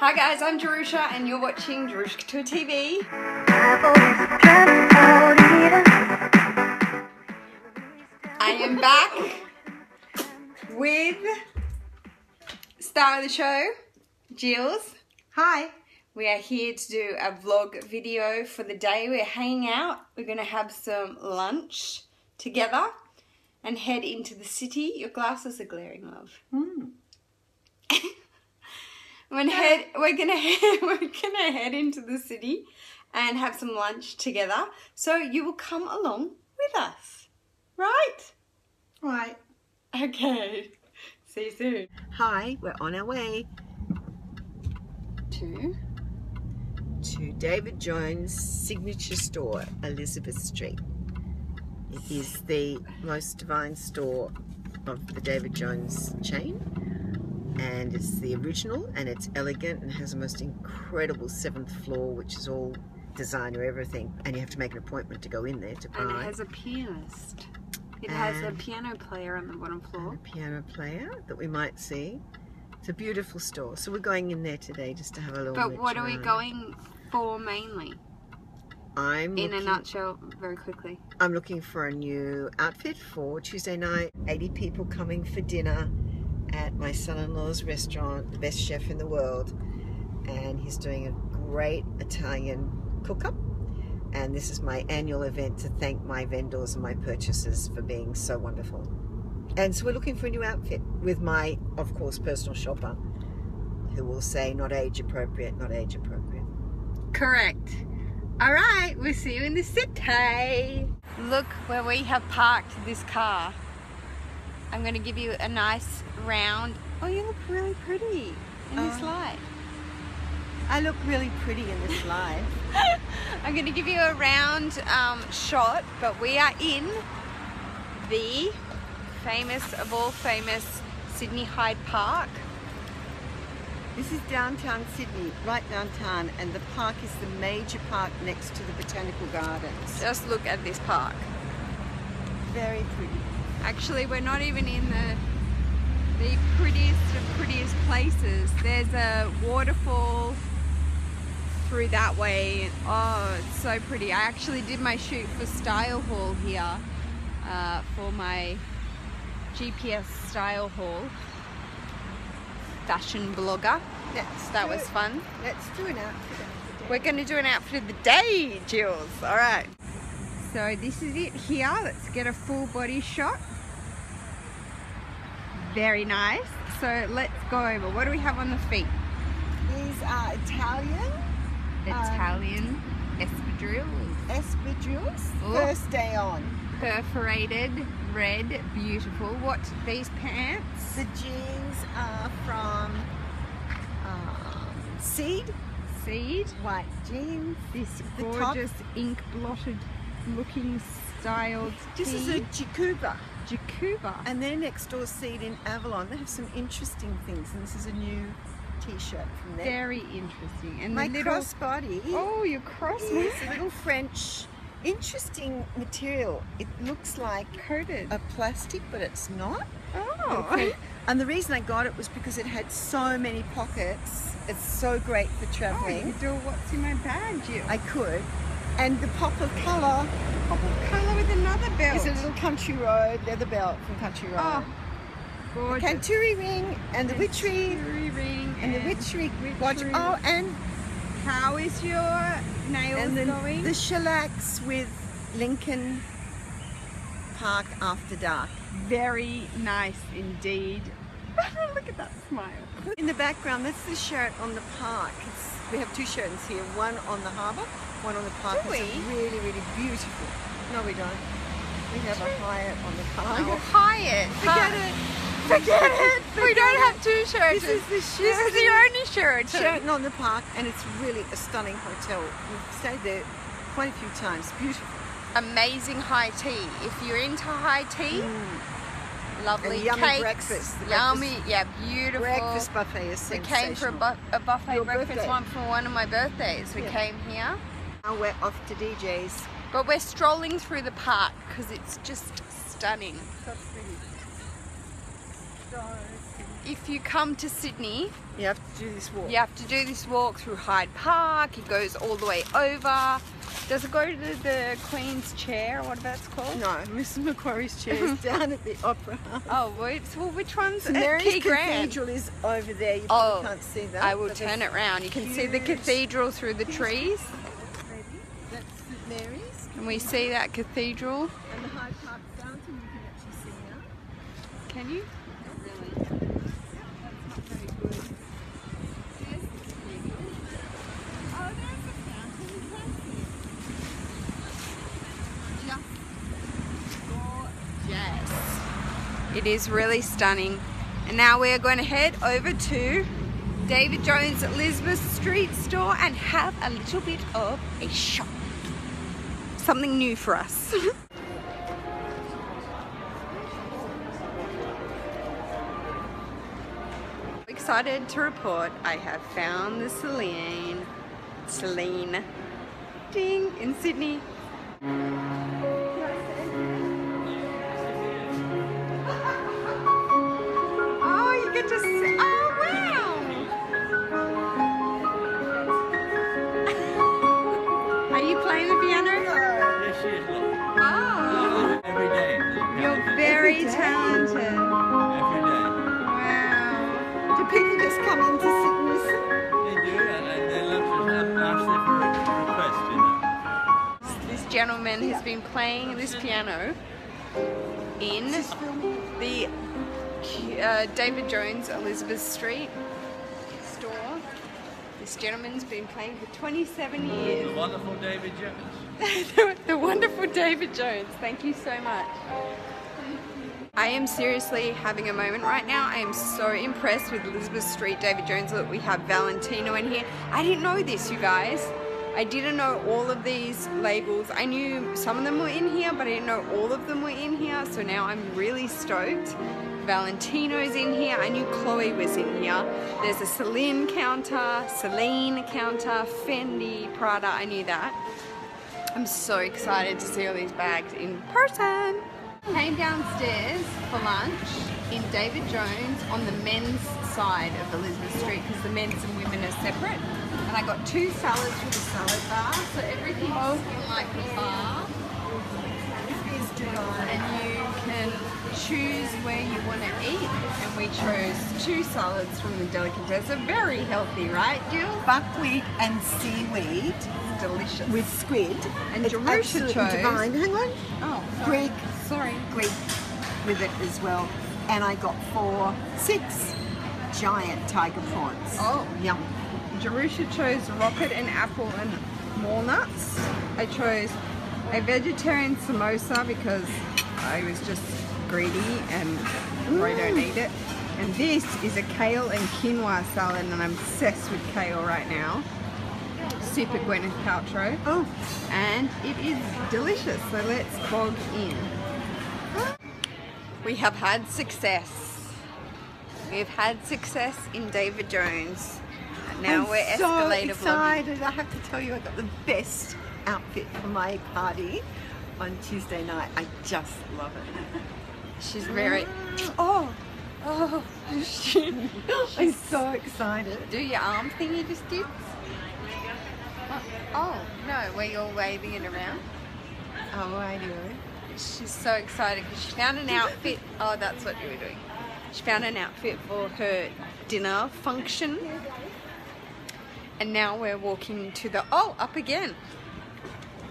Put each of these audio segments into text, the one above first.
Hi guys, I'm Jerusha and you're watching Jerusha Couture TV. I am back with star of the show, Jills. Hi. We are here to do a vlog video for the day. We're hanging out. We're going to have some lunch together and head into the city. Your glasses are glaring, love. Mm. When head, we're gonna head, we're gonna head into the city and have some lunch together. So you will come along with us, right? Right. Okay. See you soon. Hi, we're on our way Two. to David Jones' signature store, Elizabeth Street. It is the most divine store of the David Jones chain. And it's the original and it's elegant and has the most incredible seventh floor, which is all designer everything. And you have to make an appointment to go in there to buy. And it has a pianist. It has a piano player on the bottom floor. a piano player that we might see. It's a beautiful store. So we're going in there today just to have a little But what are we around. going for mainly? I'm In a nutshell, very quickly. I'm looking for a new outfit for Tuesday night. 80 people coming for dinner at my son-in-law's restaurant, the best chef in the world. And he's doing a great Italian cook-up. And this is my annual event to thank my vendors and my purchasers for being so wonderful. And so we're looking for a new outfit with my, of course, personal shopper who will say not age appropriate, not age appropriate. Correct. All right, we'll see you in the city. Look where we have parked this car. I'm going to give you a nice round. Oh, you look really pretty in this Oh. light. I look really pretty in this light. I'm going to give you a round um, shot, but we are in the famous of all famous Sydney Hyde Park. This is downtown Sydney, right downtown, and the park is the major park next to the Botanical Gardens. Just look at this park. Very pretty. Actually, we're not even in the the prettiest of prettiest places. There's a waterfall through that way. Oh, it's so pretty. I actually did my shoot for StyleHaul here uh, for my GPS StyleHaul fashion blogger. Let's that was it. fun. Let's do an outfit. of the day. We're going to do an outfit of the day, Jules. All right. So this is it here. Let's get a full body shot. Very nice. So let's go over. What do we have on the feet? These are Italian Italian espadrilles. espadrilles. Oh. First day on. Perforated, red, beautiful. What, these pants? The jeans are from um, Seed Seed. white jeans. This gorgeous ink blotted looking styled This is a. Jacuba. Jacuba. And their next door seed in Avalon, they have some interesting things, and this is a new t-shirt from them. Very interesting. And My the little crossbody Oh, your cross It's a little French, interesting material. It looks like coated. a plastic, but it's not. Oh. And the reason I got it was because it had so many pockets. It's so great for traveling. Oh, you could do what's in my bag, Jill. I could. And the pop of colour pop of colour with another belt. It's a little Country Road leather belt from Country Road. Oh, the ring and the witchery ring and the witchery watch. Oh, and How is your nails and then going? the shellacs with Lincoln Park After Dark. Very nice indeed. Look at that smile. In the background, that's the shirt on the park. It's, we have two shirts here, one on the harbour, one on the park. Do It's we? really, really beautiful. No, we don't. We have a Hyatt on the park. Oh, Hyatt. Forget it. Forget it. We don't have two shirts. This is the This is the only shirt. Sheraton on the park, and it's really a stunning hotel. We've stayed there quite a few times. Beautiful. Amazing high tea. If you're into high tea, lovely Mm. And yummy cakes, breakfast. The yummy, yeah, beautiful. Breakfast buffet is We came for a, bu- a buffet Your breakfast birthday. one for one of my birthdays. We Yeah. came here, Now we're off to DJ's. but we're strolling through the park because it's just stunning. So. So if you come to Sydney, You have to do this walk. you have to do this walk through Hyde Park. It goes all the way over. Does it go to the, the Queen's Chair or what that's called? No, Mrs. Macquarie's chair is down at the Opera House. Oh, wait, well, which one's St Mary's Key Grand? Cathedral is over there. You Oh, can't see that. I will turn it round. You can see the cathedral through the trees. St Mary's. Can we see that cathedral? And the Hyde Park Fountain you can actually see now. Can you? Not really. That's not very good. There's the cathedral. Oh, there's the fountain. You can see it. Just Yes. It is really stunning. And now we are going to head over to David Jones Elizabeth Street store and have a little bit of a shop. Something new for us. Excited to report I have found the Celine. Celine. Ding in Sydney. Oh. Oh, wow. Are you playing very day. talented. Every day. Wow. Do people just come in to sit and listen? They do, and, and they look to ask them for a request, you know. This gentleman has been playing this piano in the uh, David Jones Elizabeth Street store. This gentleman's been playing for 27 years. The wonderful David Jones. the, the wonderful David Jones. Thank you so much. I am seriously having a moment right now. I am so impressed with Elizabeth Street David Jones. Look, we have Valentino in here. I didn't know this, you guys. I didn't know all of these labels. I knew some of them were in here, but I didn't know all of them were in here. So now I'm really stoked. Valentino's in here. I knew Chloe was in here. There's a Celine counter, Celine counter, Fendi, Prada. I knew that. I'm so excited to see all these bags in person. Came downstairs for lunch in David Jones on the men's side of Elizabeth Street because the men's and women are separate. And I got two salads with a salad bar, so everything's oh. in like a bar. And you can choose where you want to eat. And we chose two salads from the delicatessen. Very healthy, right, Jill? Buckwheat and seaweed Delicious. with squid. And Jerusha chose- divine. Hang on. oh, sorry. Greek. Sorry. Greek with it as well. And I got four, six giant tiger prawns. Oh. Yum. Jerusha chose rocket and apple and walnuts. I chose a vegetarian samosa because I was just greedy and I don't mm. eat it. And this is a kale and quinoa salad and I'm obsessed with kale right now. Super Gwyneth Paltrow. Oh, And it is delicious, so let's bog in. We have had success. We've had success in David Jones. Now I'm we're so vlogging. excited. I have to tell you, I got the best outfit for my party on Tuesday night. I just love it. She's very. Mm. Oh, Oh, shit. I'm so excited. Do your arm thing you just did? Oh, oh, no, where you're waving it around. Oh, I do. She's so excited because she found an outfit. Oh, that's what you were doing. She found an outfit for her dinner function. And now we're walking to the. Oh, up again.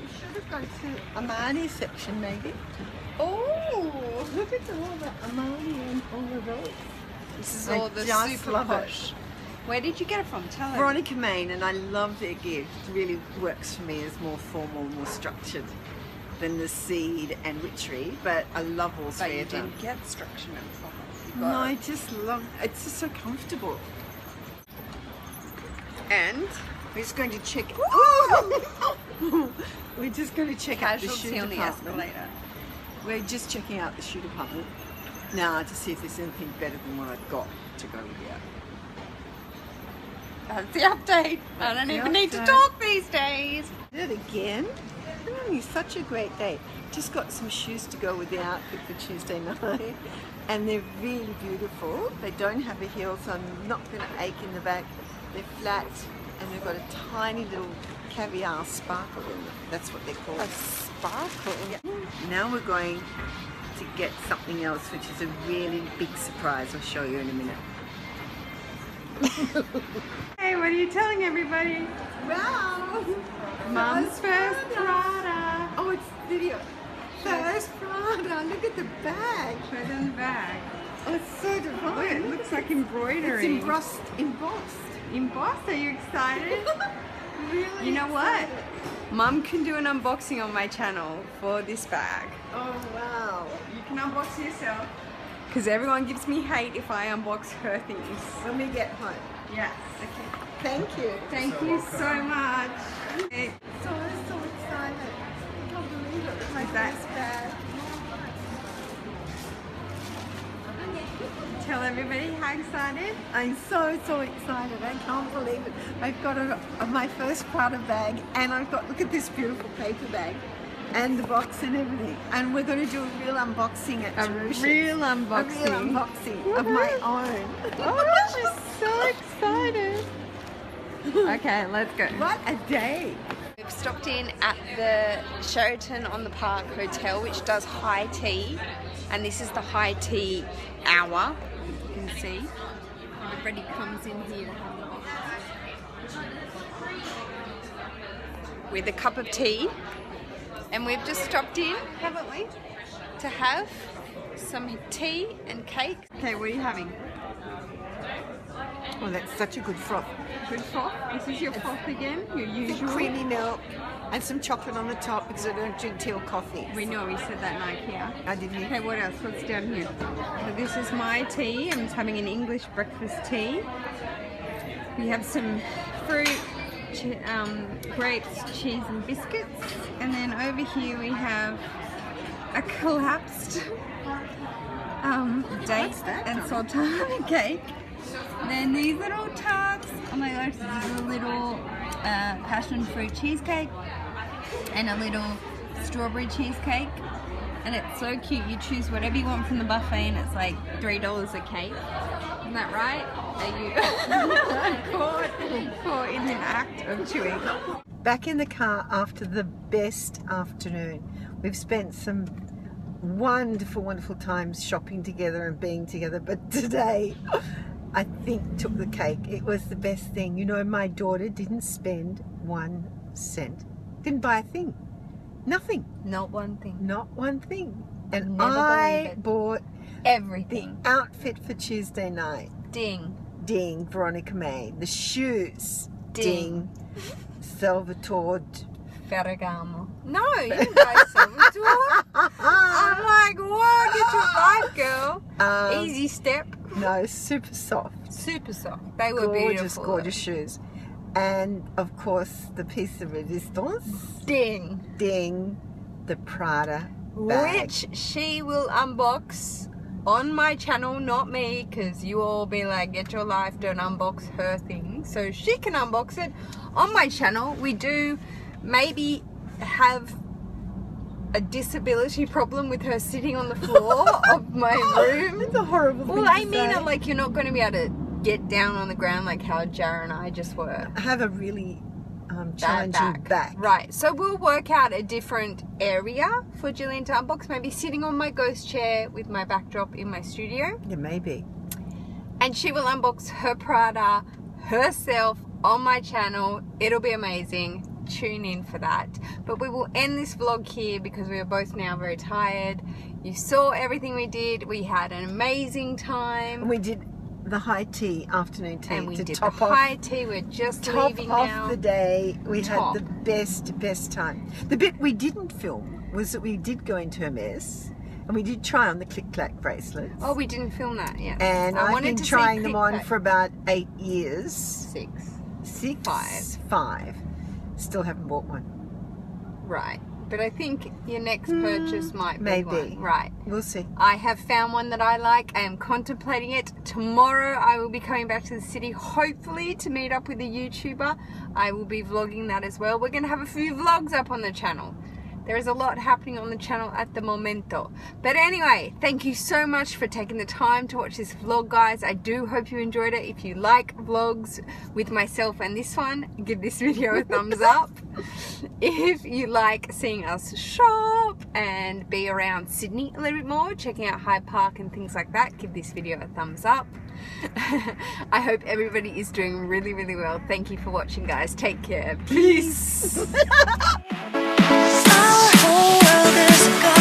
We should have gone to Armani section maybe. Oh, Look at all the Armani and all the those. this is I all the super love it. Where did you get it from? Tell her. Veronika Maine, and I love their gift. It really works for me as more formal, more structured than the seed and witchery. But I love all But three you of them. didn't get structure and from No, I just love. It's just so comfortable. And We're just going to check. We're just going to check out the shoe department. escalator. We're just checking out the shoe department now to see if there's anything better than what I've got to go with here. That's the update. I don't even need to talk these days. Did it again? Having such a great day. Just got some shoes to go with the outfit for Tuesday night. And they're really beautiful. They don't have a heel, so I'm not going to ache in the back. They're flat and they've got a tiny little caviar sparkle in them. That's what they're called. A sparkle. Now we're going to get something else, which is a really big surprise. I'll show you in a minute. Hey, what are you telling everybody? Wow! Mom's first Prada. Oh, it's video. First Prada. Look at the bag. It in the bag. Oh, it's so Look, divine. it looks like embroidery. It's embossed. Embossed. Embossed. Are you excited? really You know what? excited. Mum can do an unboxing on my channel for this bag. Oh, wow. You can unbox yourself. Because everyone gives me hate if I unbox her things. When we get home. Yes. Okay. Thank you. Thank you so much. Okay. So, so excited. I can't believe it. My first bag. Tell everybody how excited. I'm so, so excited. I can't believe it. I've got a, a- my first Prada bag and I've got, look at this beautiful paper bag and the box and everything. And we're going to do a real unboxing at A Jerusha. real A unboxing. real unboxing of my own. Oh, she's so excited. Okay, let's go. What a day. We've stopped in at the Sheraton on the Park Hotel, which does high tea, and this is the high tea hour. You can see everybody comes in here with a cup of tea, and we've just stopped in, haven't we, to have some tea and cake. Okay, what are you having? Oh, that's such a good froth. Good froth. This is your froth again, your usual. creamy milk and some chocolate on the top because I don't drink tea or coffee. We know we said that night IKEA. I didn't Okay, what else? What's down here? So this is my tea. I'm just having an English breakfast tea. We have some fruit, um, grapes, cheese, and biscuits. And then over here we have a collapsed um, date and sultana cake. Then these little tarts. Oh my gosh, this is a little uh, passion fruit cheesecake and a little strawberry cheesecake. And it's so cute. You choose whatever you want from the buffet, and it's like three dollars a cake. Isn't that right? Are you caught, caught in an act of chewing? Back in the car after the best afternoon. We've spent some wonderful, wonderful times shopping together and being together. But today, I think took the cake. It was the best thing. You know, my daughter didn't spend one cent. Didn't buy a thing. Nothing. Not one thing. Not one thing. And Never I bought Everything. outfit for Tuesday night. Ding. Ding, Veronika Maine. The shoes. Ding. Salvatore. Ferragamo. No, you didn't buy Salvatore. I'm like, whoa, get your life, girl. Um, Easy step. No, super soft. Super soft. They were gorgeous, beautiful. gorgeous shoes. And of course, the piece of resistance. Ding. Ding, the Prada bag. Which she will unbox on my channel, not me, because you all be like, get your life, don't unbox her thing. So she can unbox it on my channel. We do maybe have a disability problem with her sitting on the floor of my room. It's a horrible thing Well, I mean say. it like you're not going to be able to get down on the ground like how Jara and I just were. I have a really um, challenging back. Right, so we'll work out a different area for Jillian to unbox. Maybe sitting on my ghost chair with my backdrop in my studio. Yeah, maybe. And she will unbox her Prada herself on my channel. It'll be amazing. Tune in for that. But we will end this vlog here because we are both now very tired. You saw everything we did. We had an amazing time. We did the high tea, afternoon tea, and we to did the top off high tea. We're just top leaving off now. the day. We Top. had the best, best time. The bit we didn't film was that we did go into Hermes and we did try on the Clic Clac bracelets. Oh, we didn't film that yet. and I I've wanted been trying them on for about eight years. Six. Six, Five. five. Still haven't bought one. Right. But I think your next purchase might be Hmm, maybe. one. Right. We'll see. I have found one that I like. I am contemplating it. Tomorrow I will be coming back to the city, hopefully to meet up with a YouTuber. I will be vlogging that as well. We're going to have a few vlogs up on the channel. There is a lot happening on the channel at the momento. But anyway, thank you so much for taking the time to watch this vlog, guys. I do hope you enjoyed it. If you like vlogs with myself and this one, give this video a thumbs up. If you like seeing us shop and be around Sydney a little bit more, checking out Hyde Park and things like that, give this video a thumbs up. I hope everybody is doing really, really well. Thank you for watching, guys. Take care. Peace. Our whole world is gone.